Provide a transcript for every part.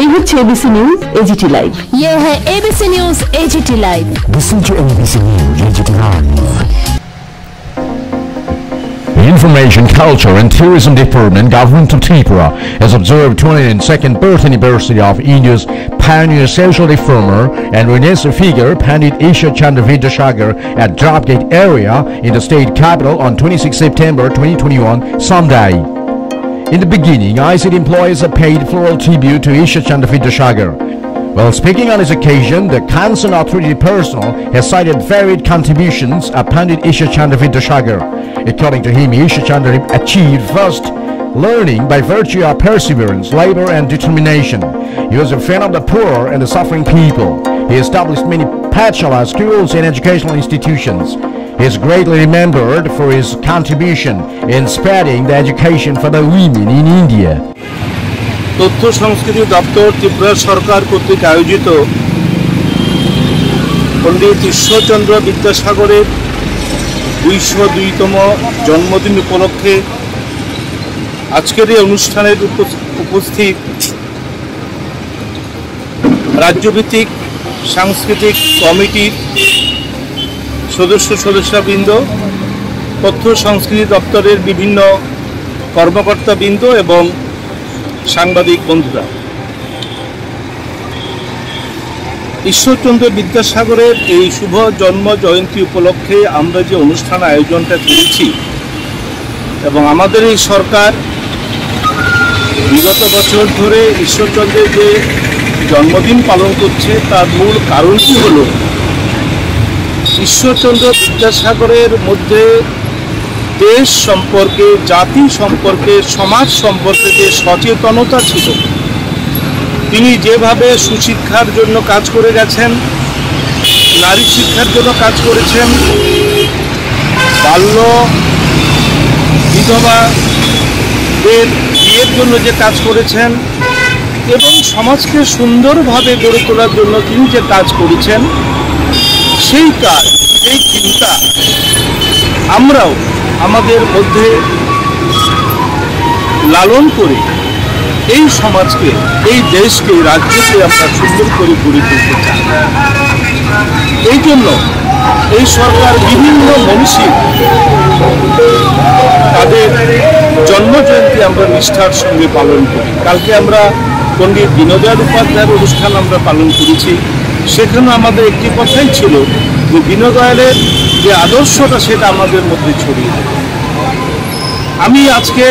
এই হচ্ছে ABC news AGT live ये है ABC news AGT live Listen to NBC News, AGT Live. Information, Culture and Tourism Department, Government of Tripura has observed 22nd birth anniversary of India's pioneer social reformer and Renaissance figure Pandit Isha Chandra Vidyashagar at Dropgate area in the state capital on 26 September 2021 Sunday. In the beginning, ICT employees paid floral tribute to Isha Chandra Vidyashagar. While speaking on this occasion, the concerned authority personnel has cited varied contributions Pandit Isha Chandra Vidyashagar. According to him, Isha Chandra achieved first learning by virtue of perseverance, labor, and determination. He was a friend of the poor and the suffering people. He established many Patshala schools and educational institutions. He is greatly remembered for his contribution in spreading the education for the women in India. তথ্য সংস্কৃতি দপ্তর ত্রিপুরা সরকার কর্তৃক আয়োজিত পণ্ডিত ঈশ্বরচন্দ্র বিদ্যাসাগরের দুইশো দুইতম জন্মদিন উপলক্ষে আজকের এই অনুষ্ঠানের উপস্থিত রাজ্যভিত্তিক সাংস্কৃতিক কমিটির সদস্য সদস্যবৃন্দ, তথ্য সংস্কৃতি দপ্তরের বিভিন্ন কর্মকর্তাবৃন্দ এবং সাংবাদিক বন্ধুরা। ঈশ্বরচন্দ্র বিদ্যাসাগরের এই শুভ জন্ম জয়ন্তী উপলক্ষে আমরা যে অনুষ্ঠান আয়োজনটা করেছি এবং আমাদের এই সরকার বিগত বছর ধরে ঈশ্বরচন্দ্রের যে জন্মদিন পালন করছে, তার মূল কারণটি হল ঈশ্বরচন্দ্র বিদ্যাসাগরের মধ্যে দেশ সম্পর্কে, জাতি সম্পর্কে, সমাজ সম্পর্কে যে সচেতনতা ছিল, তিনি যেভাবে সুশিক্ষার জন্য কাজ করে গেছেন, নারী শিক্ষার জন্য কাজ করেছেন, বাল্য বিধবাদের বিয়ের জন্য যে কাজ করেছেন এবং সমাজকে সুন্দরভাবে গড়ে তোলার জন্য তিনি যে কাজ করেছেন, সেই কাজ, সেই চিন্তা আমরাও আমাদের মধ্যে লালন করে এই সমাজকে, এই দেশকে রাজ্যকে আমরা সুন্দর করে গড়ে তুলতে চাই। এই জন্য এই সরকার বিভিন্ন মনীষী তাদের জন্মজয়ন্তী আমরা নিষ্ঠার সঙ্গে পালন করি। কালকে আমরা পণ্ডিত দীনদয়াল উপাধ্যায়ের অনুষ্ঠান আমরা পালন করেছি। সেখানে আমাদের একটি কথাই ছিল যে দীনদয়ালের যে আদর্শটা সেটা আমাদের মধ্যে ছড়িয়ে আমি আজকে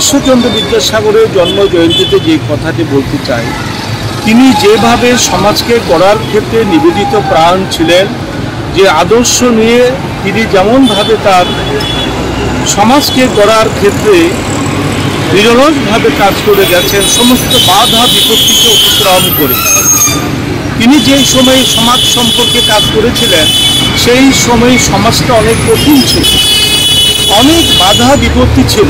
ঈশ্বরচন্দ্র বিদ্যাসাগরের জন্ম জয়ন্তীতে যে কথাটি বলতে চাই, তিনি যেভাবে সমাজকে গড়ার ক্ষেত্রে নিবেদিত প্রাণ ছিলেন, যে আদর্শ নিয়ে তিনি যেমনভাবে তার সমাজকে গড়ার ক্ষেত্রে নিরলসভাবে কাজ করে গেছেন, সমস্ত বাধা বিপত্তিকে অতিক্রম করে। তিনি যেই সময়ে সমাজ সম্পর্কে কাজ করেছিলেন, সেই সময়ে সমাজটা অনেক কঠিন ছিল। অনেক বাধা বিপত্তি ছিল।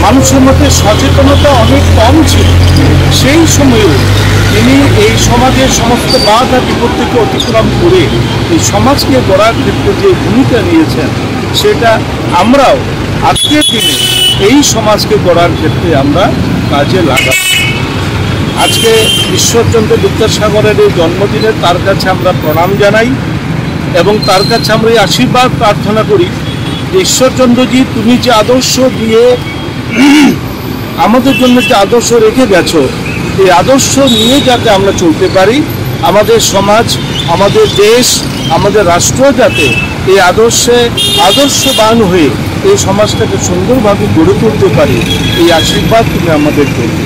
মানুষের মধ্যে সচেতনতা অনেক কম ছিল। সেই সময়েও তিনি এই সমাজের সমস্ত বাধা বিপত্তিকে অতিক্রম করে এই সমাজকে গড়ার ক্ষেত্রে যে ভূমিকা নিয়েছেন, সেটা আমরাও আজকের দিনে এই সমাজকে গড়ার ক্ষেত্রে আমরা কাজে লাগাব। আজকে ঈশ্বরচন্দ্র বিদ্যাসাগরের এই জন্মদিনে তার কাছে আমরা প্রণাম জানাই এবং তার কাছে আমরা এই আশীর্বাদ প্রার্থনা করি যে ঈশ্বরচন্দ্রজি, তুমি যে আদর্শ দিয়ে আমাদের জন্য যে আদর্শ রেখে গেছো, এই আদর্শ নিয়ে যাতে আমরা চলতে পারি, আমাদের সমাজ, আমাদের দেশ, আমাদের রাষ্ট্র যাতে এই আদর্শে, আদর্শবান হয়ে এই সমাজটাকে সুন্দরভাবে গড়ে তুলতে পারি, এই আশীর্বাদ তুমি আমাদের করবে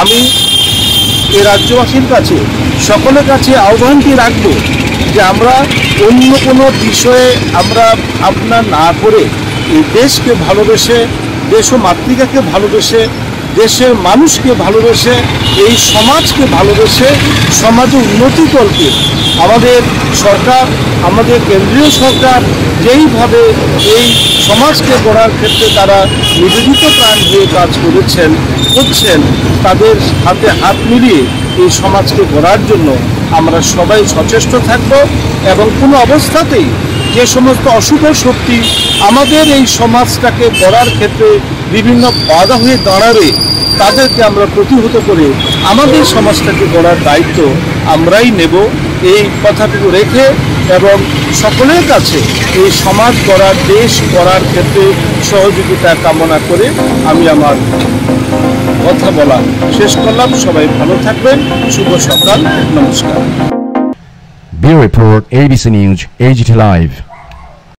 আমি এই রাজ্যবাসীর কাছে, সকলের কাছে আহ্বানটি রাখব যে আমরা অন্য কোনো বিষয়ে আমরা ভাবনা না করে এই দেশকে ভালোবেসে, দেশ ও মাতৃকাকে ভালোবেসে, দেশের মানুষকে ভালোবেসে, এই সমাজকে ভালোবেসে সমাজে উন্নতি করতে আমাদের সরকার, আমাদের কেন্দ্রীয় সরকার যেইভাবে এই সমাজকে গড়ার ক্ষেত্রে তারা নিবেদিত প্রাণ হয়ে কাজ করেছেন, করছেন, তাদের হাতে হাত মিলিয়ে এই সমাজকে গড়ার জন্য আমরা সবাই সচেষ্ট থাকব এবং কোনো অবস্থাতেই যে সমস্ত অশুভ শক্তি আমাদের এই সমাজটাকে গড়ার ক্ষেত্রে বিভিন্ন বাধা হয়ে দাঁড়াবে, তাদেরকে আমরা প্রতিহত করে আমাদের সমাজটাকে গড়ার দায়িত্ব আমরাই নেব। এই কথাটুকু রেখে এবং সকলের কাছে এই সমাজ করার দেশ করার ক্ষেত্রে সহযোগিতা কামনা করে আমি আমার কথা বলা শেষ করলাম। সবাই ভালো থাকবেন। শুভ সকাল। নমস্কার। Bureau Report, ABC News, AGT.